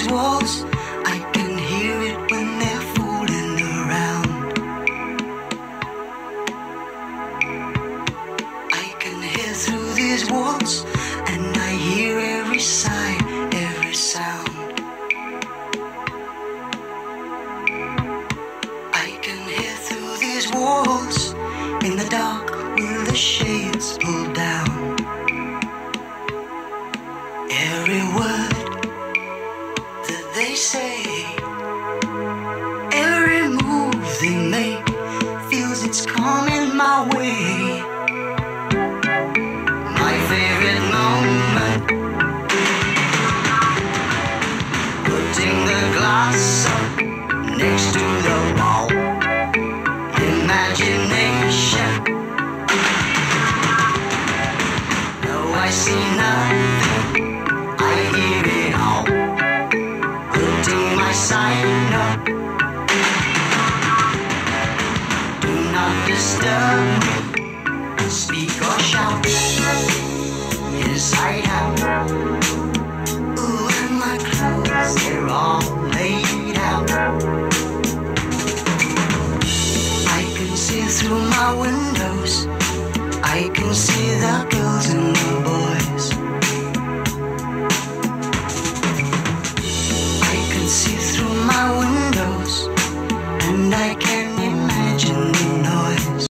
these walls. I can hear it when they're fooling around. I can hear through these walls, and I hear every sigh, every sound. I can hear through these walls in the dark with the shades pulled down. Every word say, every move they make feels it's coming my way. My favorite moment, putting the glass up next to the wall. Imagination. No, I see nothing. Through my windows. I can see the girls and